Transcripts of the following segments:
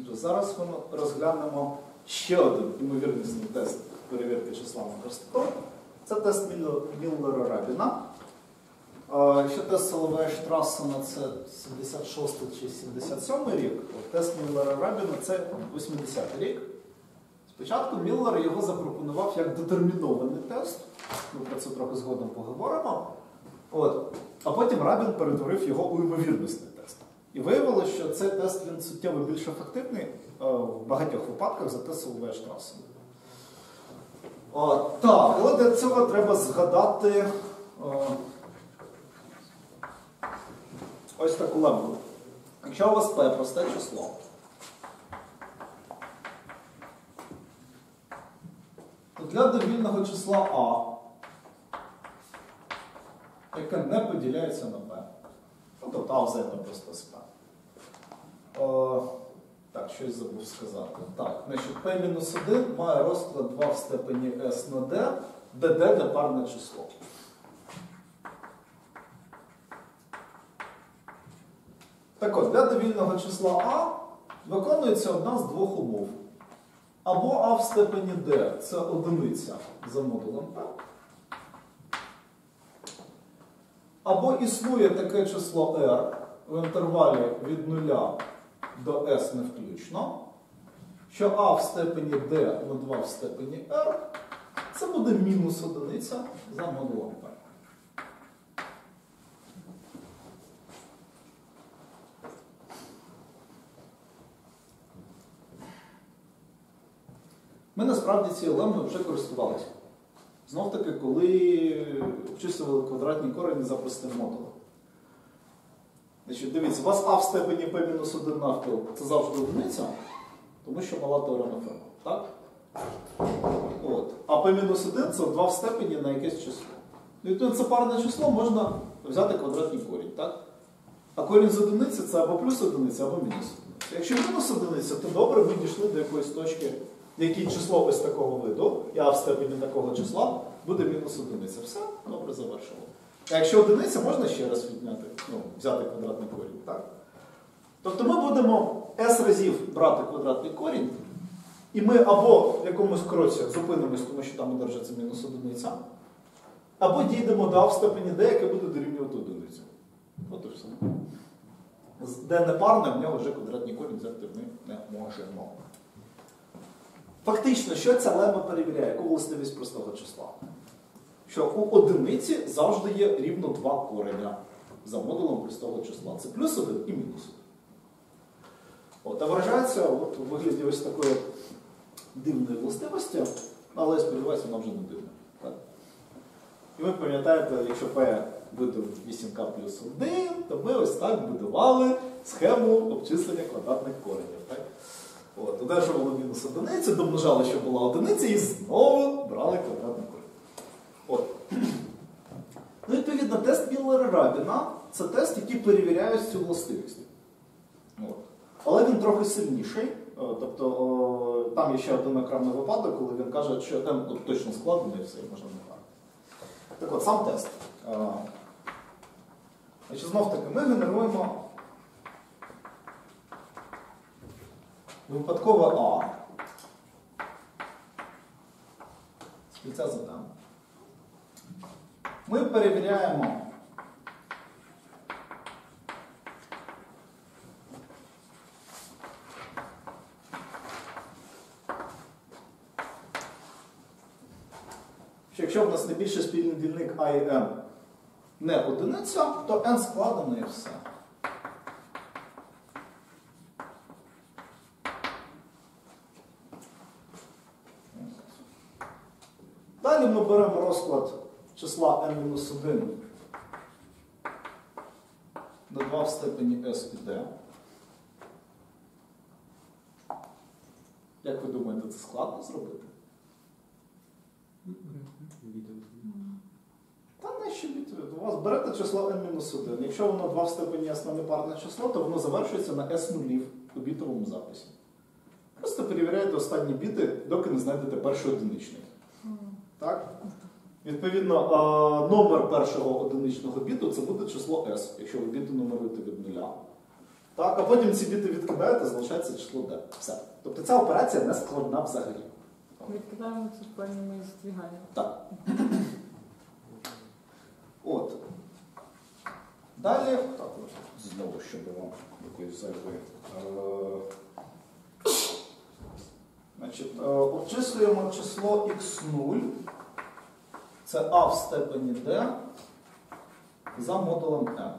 Отже, Зараз ми розглянемо ще один ймовірнісний тест перевірки числа на простоту. Це тест Міллера Рабіна. Ще тест Соловея Штрасена це 76 чи 77 рік. Тест Міллера Рабіна це 80 рік. Спочатку Міллер його запропонував як детермінований тест. Ми про це трохи згодом поговоримо. А потім Рабін перетворив його у ймовірнісний тест. І виявилося, що цей тест він суттєво більш ефективний е, в багатьох випадках за тест Соловея Штрасена. Так, але для цього треба згадати о, ось таку лемку. Якщо у вас P просте число, то для довільного числа А, яке не поділяється на P, ну тобто А взаємно просто з P. О, так, щось забув сказати. Так, значить, P-1 має розклад 2 в степені S на D, де D – непарне число. Так от, для довільного числа А виконується одна з двох умов. Або А в степені D це одиниця за модулем P. Або існує таке число R в інтервалі від 0 до S не включно, що А в степені D на 2 в степені R це буде мінус одиниця за модулем P. Ми насправді цією лемою вже користувалися. Знов таки, коли обчислювали квадратні корені за простим модулем. Значить, Дивіться, у вас А в степені P-1 навпіл це завжди одиниця, тому що мала теорема Ферма. Так? От. А P-1 це 2 в степені на якесь число. Ну, і це парне число можна взяти квадратний корінь. так? А корінь з одиниці це або плюс одиниця, або мінус одиниця. Якщо мінус одиниця, то добре, ми дійшли до якоїсь точки, в якій число ось такого виду, і А в степені такого числа буде мінус одиниця. Все, добре завершило. А якщо одиниця, можна ще раз відняти, ну, взяти квадратний корінь. так? Тобто ми будемо s разів брати квадратний корінь, і ми або в якомусь кроці зупинимось, тому що там одержиться мінус одиниця, або дійдемо до А в степені d, яке буде дорівнювати одиницю. От і все. Де не парне, в нього вже квадратний корінь взяти ми не можемо. Фактично, що ця лема перевіряє? Яку властивість простого числа? Що у одиниці завжди є рівно два кореня за модулем простого числа. Це плюс один і мінус один. От, а виражається от, у вигляді ось такої дивної властивості, але я сподіваюся, вона вже не дивна. І ви пам'ятаєте, якщо P видав 8К плюс 1, то ми ось так будували схему обчислення квадратних коренів. Так? От, Одержували мінус одиниці, домножали, що була одиниця, і знову брали квадратний корінь. От. Ну, відповідно, тест Міллера Рабіна це тест, який перевіряє цю властивість. От. Але він трохи сильніший. Тобто о, там є ще один окремий випадок, коли він каже, що n точно складений і все, можна не грати. Так от, сам тест. Значить, Знов таки, ми генеруємо випадкове А. З кільця. Ми перевіряємо що якщо в нас найбільший спільний дільник А і М не одиниця, то n складено і все. Далі ми беремо розклад числа n-1 на 2 в степені s і d. Як ви думаєте, це складно зробити? Та не ще відповідь. У вас берете число n-1. Якщо воно 2 в степені s на непарне число, то воно завершується на s нулів у бітовому записі. Просто перевіряєте останні біти, доки не знайдете перший одиничний. Так? Відповідно, номер першого одиничного біту це буде число S, якщо ви біти нумеруєте від нуля. Так, а потім ці біти відкидаєте, залишається число d. Все. Тобто ця операція не складна взагалі. Відкидаємо це спальними здвіганнями. Так. От. Далі. Так, знову, щоб вам якоїсь зайвої. Е, Значить, е, обчислюємо число x0. Це а в степені d за модулем m.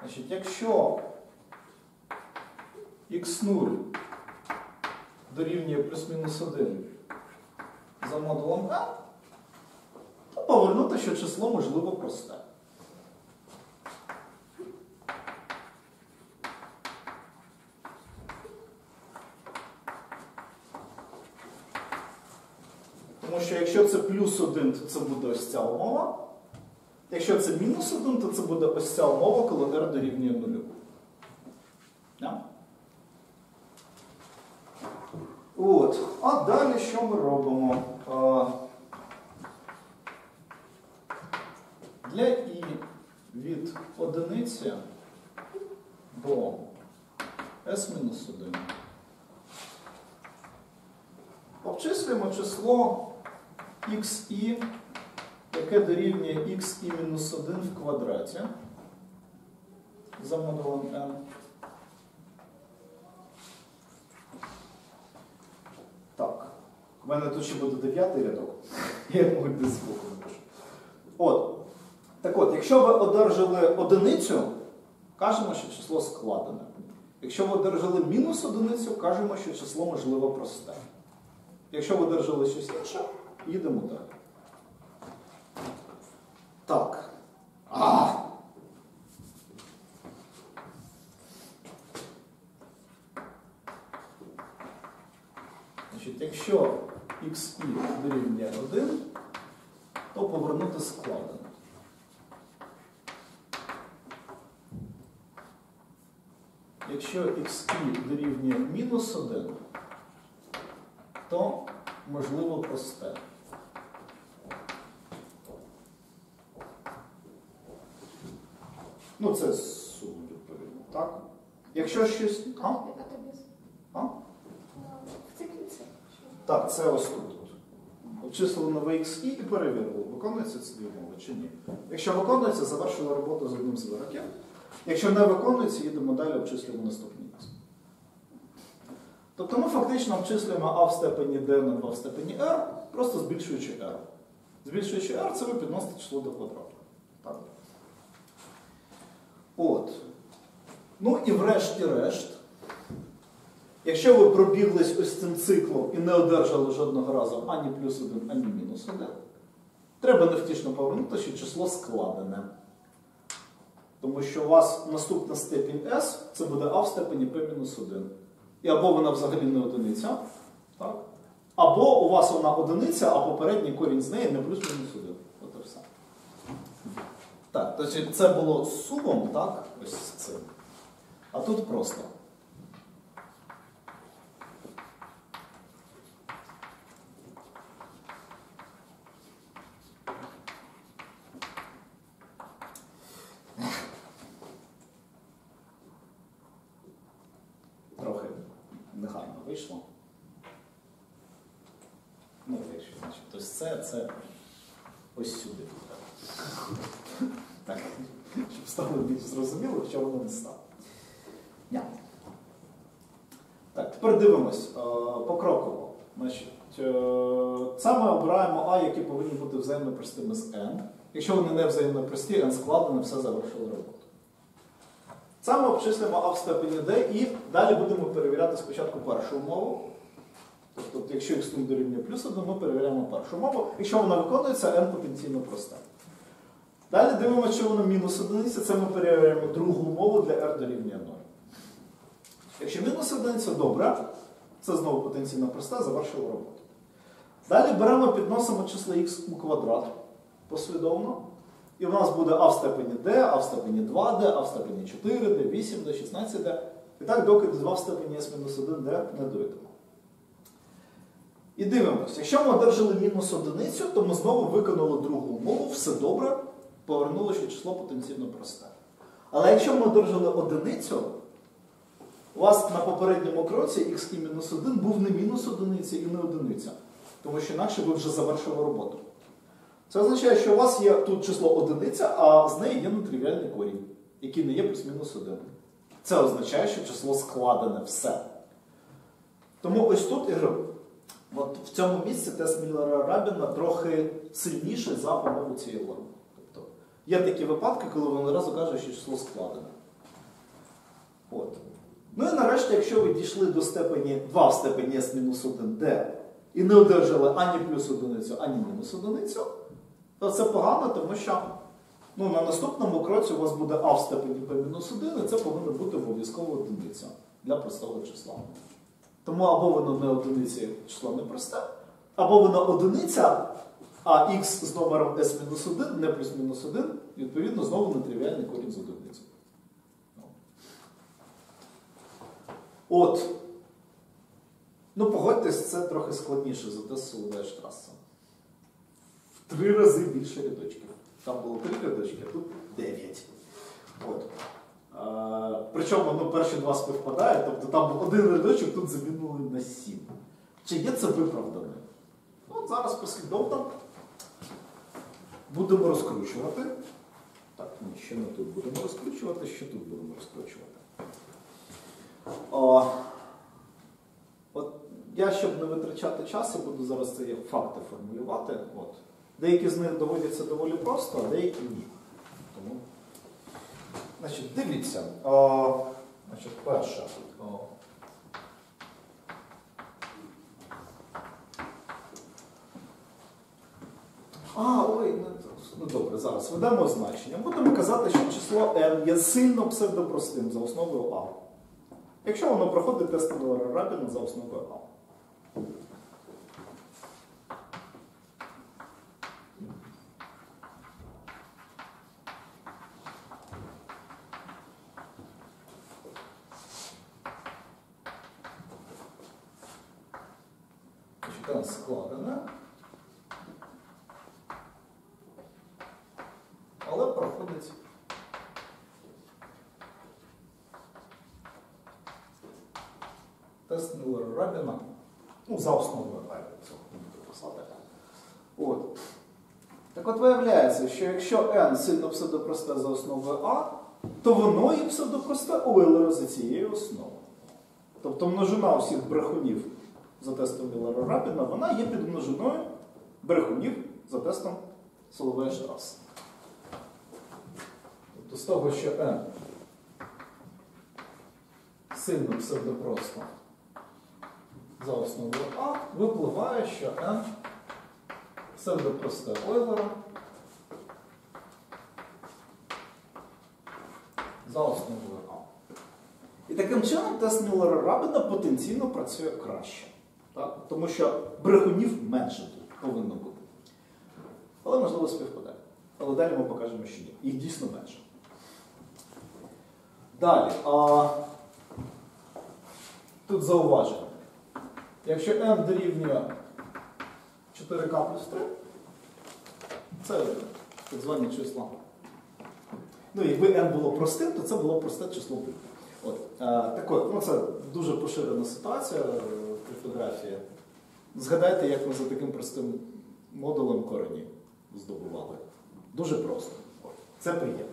Значить, якщо x0 дорівнює плюс-мінус 1 за модулем m, то повернути, що число можливо просте. Тому що якщо це плюс 1, то це буде ось ця умова. Якщо це мінус 1, то це буде ось ця умова, коли r дорівнює 0. Yeah? От. А далі що ми робимо? Для і від одиниці до s-1 обчислюємо число xi, яке дорівнює xi-1 в квадраті за модулем n. Так. У мене тут ще буде дев'ятий рядок. Я йому десь збоку напишу. От. Так от, якщо ви одержали одиницю, кажемо, що число складене. Якщо ви одержали мінус одиницю, кажемо, що число можливо просте. Якщо ви одержали щось інше, їдемо далі. Так. А! Значить, якщо xi дорівнює 1, то повернути складено. Якщо xi дорівнює мінус 1, то можливо просте. Ну, це сум, відповідно, так? Якщо щось. А? А? Так, це ось тут. от. Обчислили нове XI і перевірили, виконується ці дві умови чи ні. Якщо виконується, завершили роботу з одним з вироків. Якщо не виконується, їдемо далі, обчислюємо наступний. Тобто ми фактично обчислюємо А в степені D на 2 в степені R, просто збільшуючи R. Збільшуючи R, це ви підносите число до квадрату. Так. От. Ну і врешті-решт, якщо ви пробіглись ось цим циклом і не одержали жодного разу ані плюс 1, ані мінус 1, треба невтішно повернути, що число складене. Тому що у вас наступна степінь S це буде А в степені P-1. І або вона взагалі не одиниця, так? або у вас вона одиниця, а попередній корінь з неї не плюс-мінус один. От і все. Так, тобто це було з сумом, так? Ось з цим. А тут просто. Трохи негарно вийшло. Ну, якщо, значить, тобто це, це ось сюди. Так, щоб стало більш зрозуміло, що воно не стало. Ня. Так, тепер дивимось е, покроково. Це ми обираємо А, які повинні бути взаємно простими з N. Якщо вони не взаємно прості, N складено, все завершило роботу. Це ми обчислюємо А в степені D і далі будемо перевіряти спочатку першу умову. Тобто, якщо x0 дорівнює плюс 1, ми перевіряємо першу умову. Якщо вона виконується, n потенційно проста. Далі дивимося, що воно мінус одиниця, це ми перевіряємо другу умову для r дорівнює 0. Якщо мінус одиниця, добре, це знову потенційно проста, завершила роботу. Далі беремо, підносимо число x у квадрат послідовно. І в нас буде а в степені d, а в степені 2d, а в степені 4d, 8d, 16d. І так, доки до 2 в степені s-1d не дойдемо. І дивимося, якщо ми одержали мінус одиницю, то ми знову виконали другу умову, все добре. повернули, що число потенційно просте. Але якщо ми одержали одиницю, у вас на попередньому кроці x і мінус 1 був не мінус одиниця і не одиниця. Тому що інакше ви вже завершили роботу. Це означає, що у вас є тут число одиниця, а з неї є нетривіальний корінь, який не є плюс-мінус 1. Це означає, що число складене все. Тому ось тут і От в цьому місці тест Міллера Рабіна трохи сильніший за умову цієї логіки. Тобто є такі випадки, коли він одразу каже, що число складене. От. Ну і нарешті, якщо ви дійшли до степені 2 в степені s-1 d і не одержали ані плюс одиницю, ані мінус одиницю, то це погано, тому що ну, на наступному кроці у вас буде а в степені p мінус 1, і це повинна бути обов'язково одиниця для простого числа. Тому або воно не одиниця, число не просте, або воно одиниця, а х з номером s-1 не плюс-мінус 1, відповідно, знову нетривіальний корінь з одиниці. От. Ну, погодьтесь, це трохи складніше за те Соловея Штраса. В три рази більше рядочків. Там було три рядочки, а тут дев'ять. От. Е, причому ну, перші два співпадають, тобто там один рядочок тут замінили на сім. Чи є це виправдане? Ну, зараз послідовно будемо розкручувати. Так, ні, ще не тут будемо розкручувати, ще тут будемо розкручувати. От я, щоб не витрачати часу, буду зараз це факти формулювати. От. Деякі з них доводяться доволі просто, а деякі ні. Тому, значить, дивіться. О, значить, перше. О. А, ой, ну, ну добре, зараз ведемо значення. Будемо казати, що число n є сильно псевдопростим за основою А. Якщо воно проходить тест Рабіна за основою А. Значить, n складене. Але проходить тест Міллера Рабіна. Ну, за основою А, цього буду писати. От. Так от виявляється, що якщо n сильно псевдопросте за основою А, то воно і псевдопросте Ойлера за цією основою. Тобто множина усіх брехунів за тестом Міллера Рабіна, вона є підмножиною брехунів за тестом Соловея Штраса. Тобто з того, що n сильно псевдопросто за основою А, випливає, що n псевдопросте Ойлера за основою А. І таким чином тест Міллера Рабіна потенційно працює краще. Так? Тому що брехунів менше тут повинно бути. Але можливо співпадає. Але далі ми покажемо, що ні. Їх дійсно менше. Далі. А, Тут зауваження. Якщо n дорівнює 4k плюс 3, це так звані числа. Ну, якби n було простим, то це було просте число бит. От, е, так от, ну це дуже поширена ситуація е, в криптографії. Згадайте, як ми за таким простим модулем корені здобували. Дуже просто. От, Це приємно.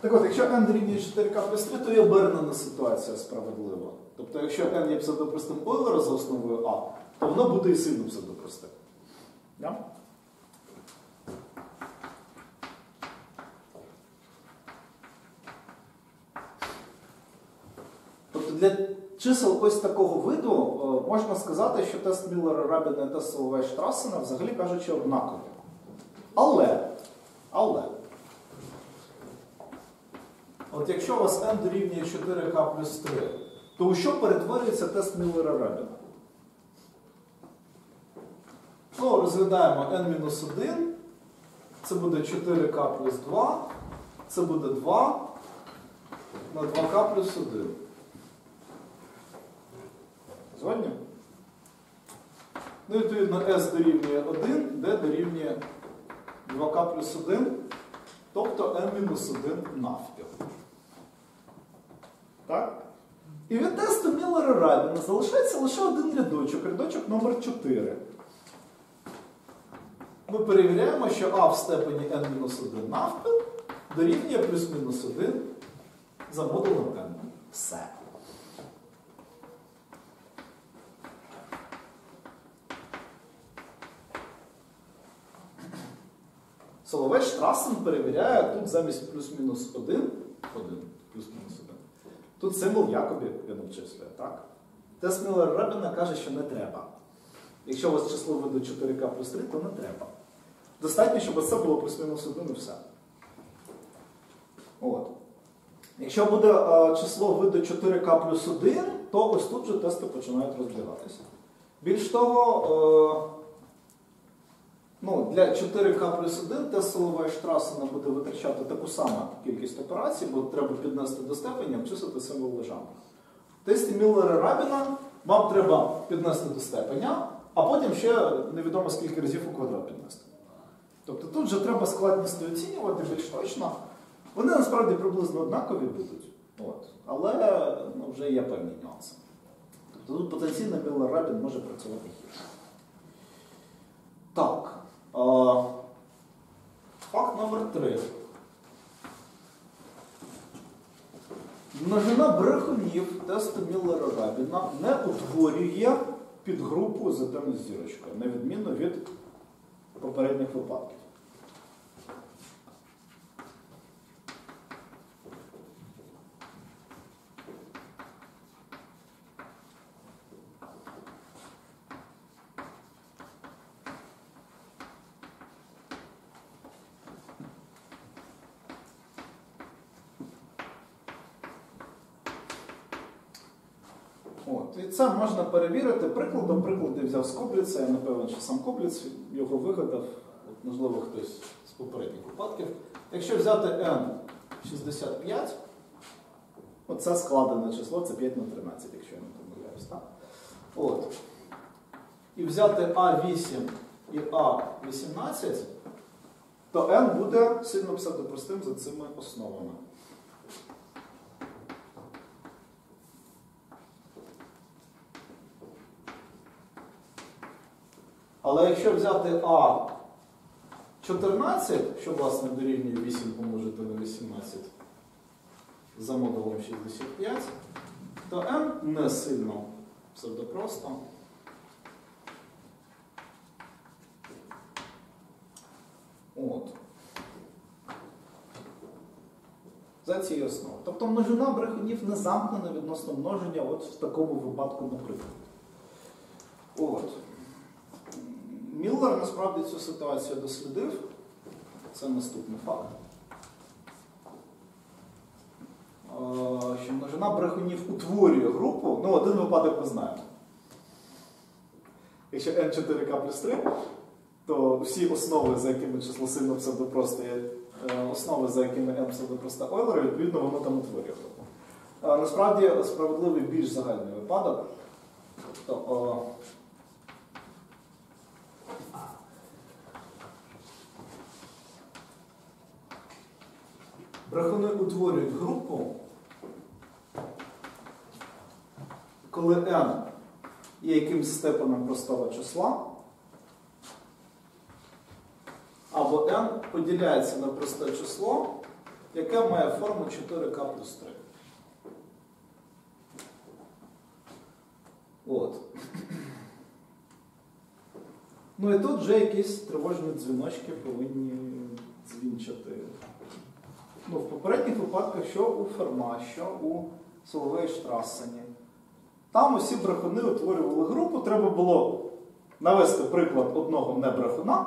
Так от, якщо n дорівнює 4k плюс 3, то і обернена ситуація справедлива. Тобто, якщо n є псевдопростим Ойлера за основою А, то воно буде і сильно псевдопростим. Yeah? Тобто для чисел ось такого виду е, можна сказати, що тест Міллера Рабіна і тест Соловей Штрасена взагалі кажучи однакові. Але, але, от якщо у вас n дорівнює 4k плюс 3, то у що перетворюється тест Міллера Рабіна? Ну, розглядаємо n-1, це буде 4k плюс 2, це буде 2 на 2k плюс 1. Згодні? Ну, відповідно, S дорівнює 1, D дорівнює 2К плюс 1. тобто n-1 навпіл. Так? І від тесту Міллера Рабіна залишається лише один рядочок, рядочок номер 4. Ми перевіряємо, що а в степені n-1 навпіл дорівнює плюс-мінус 1 за модулем n. Все. Соловей Штрасен перевіряє тут замість плюс-мінус 1, 1, плюс-мінус 1. Тут символ Якобі він обчислює, так? Тест Міллер Рабіна каже, що не треба. Якщо у вас число виду 4К плюс 3, то не треба. Достатньо, щоб це було плюс-мінус 1 і все. От. Якщо буде е, число виду 4К плюс 1, то ось тут же тести починають розбігатися. Більш того, е, ну, для 4К плюс 1 тест силової штрасена буде витрачати таку саму кількість операцій, бо треба піднести до степені, обчислити символ Лежанка. В тесті Міллера Рабіна вам треба піднести до степеня, а потім ще невідомо скільки разів у квадрат піднести. Тобто тут вже треба складність оцінювати більш точно. Вони насправді приблизно однакові будуть, От. але ну, вже є певні нюанси. Тобто тут потенційно Міллер Рабін може працювати гірше. А, факт номер 3. Множина брехунів тесту Міллера Рабіна не утворює підгрупу з темною зірочкою, на відміну від попередніх випадків. От, і це можна перевірити прикладом. Приклади взяв з Кобліца, я не певен, що сам Кобліц його вигадав, От, можливо, хтось з попередніх випадків. Якщо взяти n65, оце складене число, це 5 на 13, якщо я не помиляюсь. Так? От. І взяти А8 і А18, то n буде сильно псевдопростим за цими основами. Але якщо взяти А14, що власне дорівнює 8 помножити на 18 за модулем 65, то n не сильно псевдопросто. От. За цією основою. Тобто множина брехунів не замкнена відносно множення от в такому випадку, наприклад. От. Міллер насправді цю ситуацію дослідив. Це наступний факт. Е, Що множина брехунів утворює групу, ну, один випадок ми знаємо. Якщо n4k плюс 3, то всі основи, за якими число сильно псевдопросте, основи, за якими n псевдопроста Ойлера, відповідно, воно там утворює групу. Е, Насправді справедливий більш загальний випадок. Тобто, Брехуни утворюють групу, коли n є якимсь степенем простого числа, або n поділяється на просте число, яке має форму 4k плюс 3. От. Ну і тут вже якісь тривожні дзвіночки повинні дзвінчати. Ну, в попередніх випадках, що у Ферма, що у Соловей Штрасені. Там усі брехуни утворювали групу, треба було навести приклад одного небрехуна,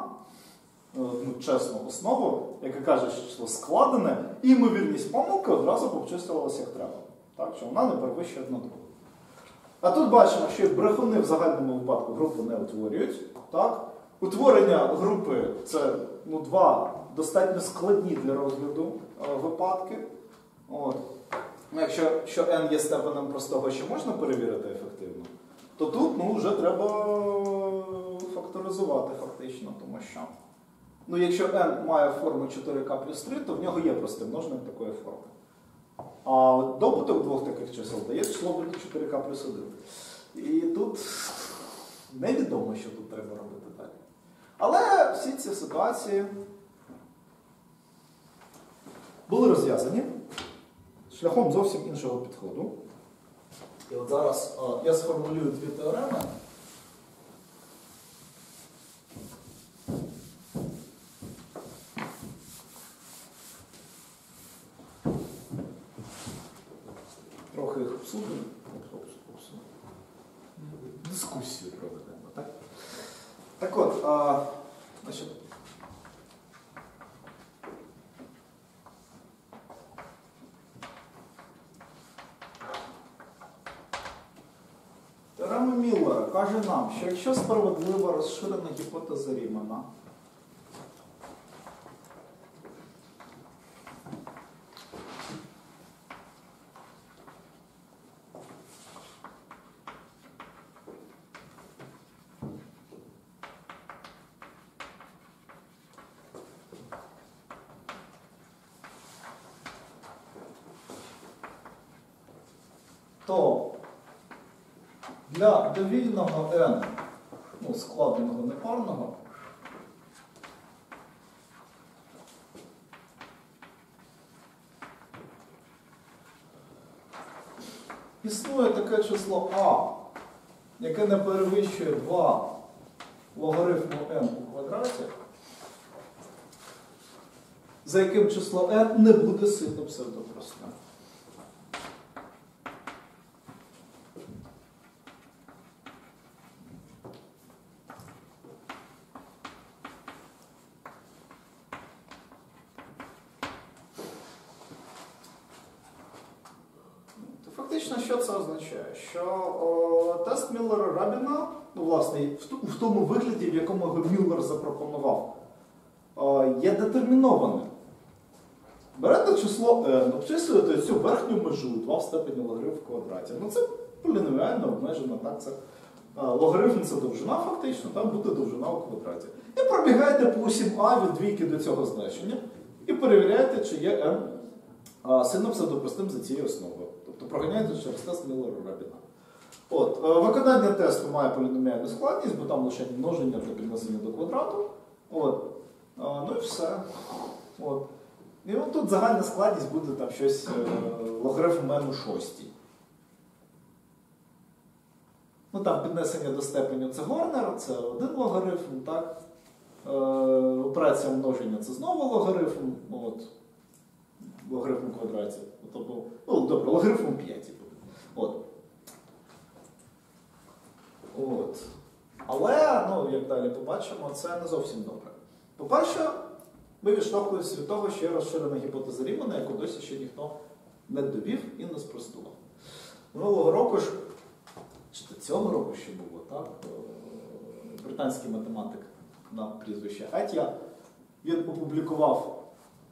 е, ну, чесну основу, яка каже, що складене, і ймовірність помилки одразу б як треба. Так, що вона не перевищує одну другу. А тут бачимо, що брехуни в загальному випадку групу не утворюють. Так? Утворення групи це ну, два достатньо складні для розгляду е, випадки. От. Ну, якщо що n є степенем простого, що можна перевірити ефективно, то тут ну, вже треба факторизувати фактично, тому що Ну, якщо n має форму 4k плюс 3, то в нього є простий множник такої форми. А добуток двох таких чисел дає число буде 4k плюс 1. І тут невідомо, що тут треба робити далі. Але всі ці ситуації були розв'язані шляхом зовсім іншого підходу. І от зараз о, я сформулюю дві теореми. Трохи їх обсудимо. Обсу- обсудимо. Дискусію проведемо, так? Так от, а, значить, Теорема Міллера каже нам, що якщо справедлива розширена гіпотеза Рімана, то для довільного n, ну, складеного непарного, існує таке число а, яке не перевищує 2 логарифму n у квадраті, за яким число n не буде сильно псевдопростим. То Фактично, що це означає? Що о, тест Міллера Рабіна, ну, власне, в, в тому вигляді, в якому його Міллер запропонував, о, є детермінованим. Берете число n, обчислюєте цю верхню межу 2 в степені логарифм в квадраті. Ну це поліноміально обмежено, так? Це, логарифм це довжина, фактично, там буде довжина у квадраті. І пробігаєте по усім а від двійки до цього значення і перевіряєте, чи є n а, сильно псевдопростим за цією основою. Тобто проганяєте через тест Міллера Рабіна. От, е, виконання тесту має поліноміальну складність, бо там лише множення та піднесення до квадрату. От. Ну і все. От. І от тут загальна складність буде там щось е, логарифм n у. Ну там піднесення до степеню це Горнер, це один логарифм, так? Е, операція множення це знову логарифм. От. Логарифм у квадраті. Тобто, ну, добре, логарифм у п'ятій буде. От. От. Але, ну, як далі побачимо, це не зовсім добре. По-перше, ми відштовхуємося від того, що є розширена гіпотеза Рімана, яку досі ще ніхто не довів і не спростував. Минулого року ж, чи до цього року ще було, так? е, Британський математик на прізвище Атія, він опублікував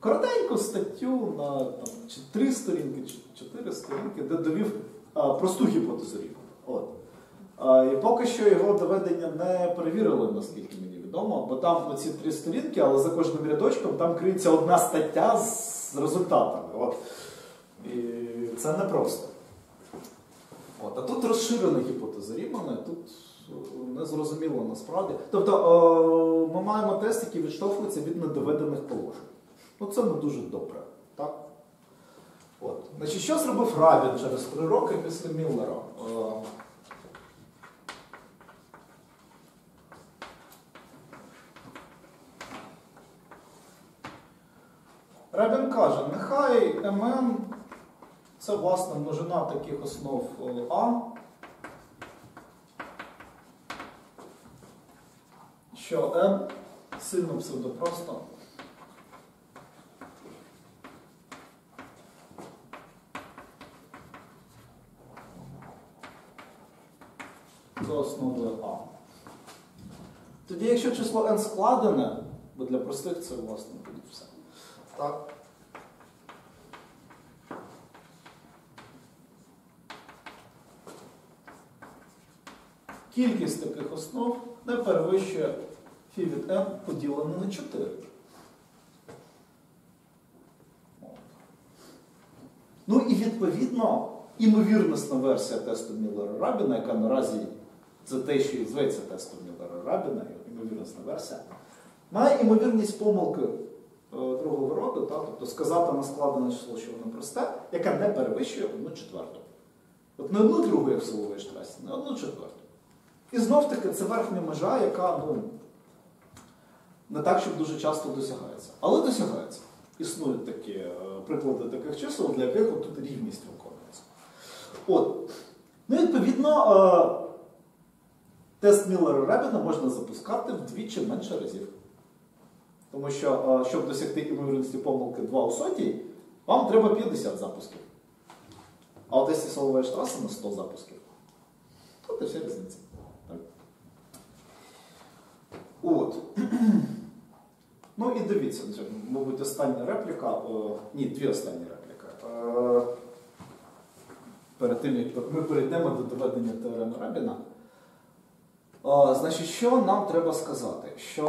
коротеньку статтю на там, чи три сторінки, чи чотири сторінки, де довів а, просту гіпотезу. От. А, і поки що його доведення не перевірили, наскільки мені відомо, бо там оці три сторінки, але за кожним рядочком там криється одна стаття з результатами. От. І це непросто. От. А тут розширена гіпотеза Рімана, тут е, незрозуміло насправді. Тобто е, ми маємо тест, який відштовхується від недоведених положень. Ну це не дуже добре. Так? От. Значить, що зробив Рабін через три роки після Міллера? Е, Рабін каже, нехай МН це власне множина таких основ е, А, що N сильно псевдопросто. За основою А. Тоді, якщо число n складене, бо для простих це власне буде все. Так. Кількість таких основ не перевищує Фі від n поділене на 4. Ну і відповідно, імовірнісна версія тесту Міллера-Рабіна, яка наразі це те, що і зветься тестом Міллера-Рабіна, імовірнісна версія, має імовірність помилки е, другого роду, та, тобто сказати на складене число, що воно просте, яка не перевищує одну четверту. От не одну другу, як в силовій штрасі, не одну четверту. І знов таки це верхня межа, яка ну, не так, щоб дуже часто досягається. Але досягається. Існують такі е, приклади таких чисел, для яких тут рівність виконується. От. Ну, відповідно, е, тест Міллера Ребіна можна запускати вдвічі менше разів. Тому що, е, щоб досягти імовірності помилки 2 у сотій, вам треба 50 запусків. А у тесті солової штраси на 100 запусків. Тут і вся різниця. От. Ну і дивіться, мабуть, остання репліка. О, ні, дві останні репліки. Е, перед тим, як ми перейдемо до доведення теореми Рабіна. Е, значить, що нам треба сказати? Що,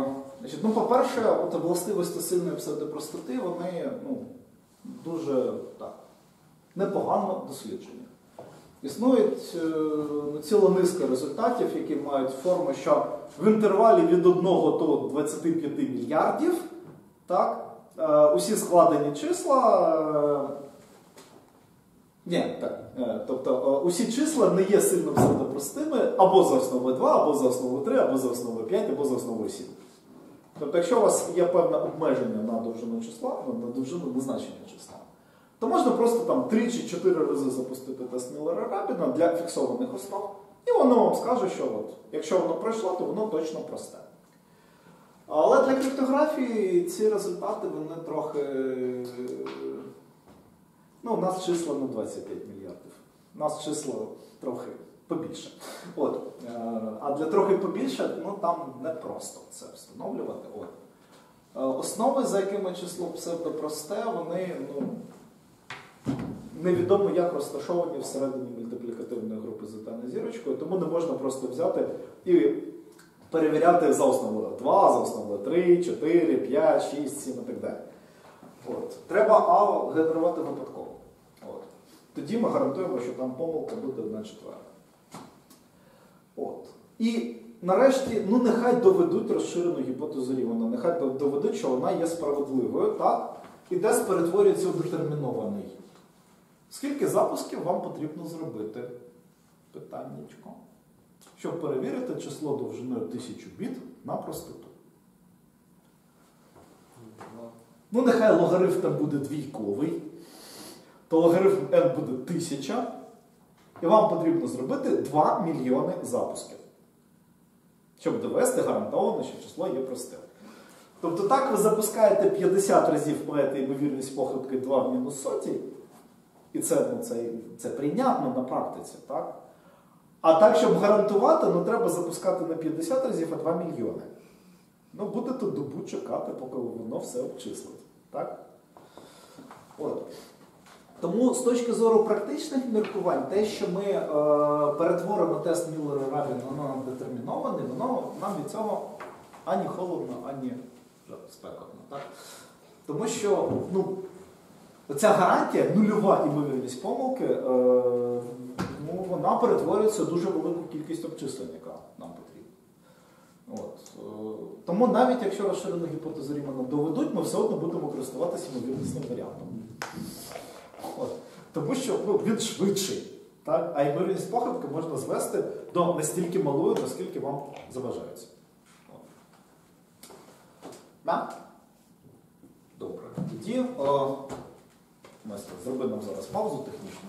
е, значить, ну, по-перше, от властивості сильної псевдопростоти, вони ну, дуже так, непогано досліджені. Існують е, ну, ціла низка результатів, які мають форму, що в інтервалі від 1 до 25 мільярдів так, усі складені числа. ні, так. Е, Тобто е, усі числа не є сильно псевдопростими або за основою 2, або за основою 3, або за основою 5, або за основою 7. Тобто, якщо у вас є певне обмеження на довжину числа, на довжину незначення числа, то можна просто там 3 чи 4 рази запустити тест Міллера Рабіна для фіксованих основ, і воно вам скаже, що от, якщо воно пройшло, то воно точно просте. Але для криптографії ці результати вони трохи. Ну, у нас числа не 25 мільярдів. У нас числа трохи побільше. От. е, А для трохи побільше, ну там не просто це встановлювати. От. Е, Основи, за якими число псевдопросте, вони ну, невідомо як розташовані всередині мультиплікативної групи з етаною зірочкою, тому не можна просто взяти і перевіряти за основою 2, за основою 3, 4, 5, 6, 7 і так далі. От. Треба А генерувати випадково. Тоді ми гарантуємо, що там помилка буде 1 четверта. От. І нарешті, ну нехай доведуть розширену гіпотезу Рівана, нехай доведуть, що вона є справедливою, так? І тест перетворюється у детермінований. Скільки запусків вам потрібно зробити? Питаннячко. Щоб перевірити число довжиною 1000 біт на простоту. Ну, нехай логарифм там буде двійковий, то логарифм n буде 1000, і вам потрібно зробити 2 мільйони запусків. Щоб довести гарантовано, що число є простим. Тобто так ви запускаєте 50 разів маєте ймовірність похибки 2 в мінус соті, і це, ну, це, це прийнятно на практиці, так? А так, щоб гарантувати, ну треба запускати не 50 разів, а 2 мільйони. Ну, будете добу чекати, поки воно все обчислить. Так? От. Тому з точки зору практичних міркувань, те, що ми е, перетворимо тест Міллера Рабіна на детермінований, воно нам від цього ані холодно, ані спекотно. Так? Тому що ну, оця гарантія, нульова імовірність помилки, е, ну, вона перетворюється в дуже велику кількість обчислень, яка нам потрібна. От. е, Тому навіть якщо розширену гіпотезу Рімана доведуть, ми все одно будемо користуватися ймовірнісним варіантом. Тому що ну, він швидший. Так? А ймовірність похибки можна звести до настільки малої, наскільки вам заважається. Да? Добре. Тоді о, зроби нам зараз паузу технічну.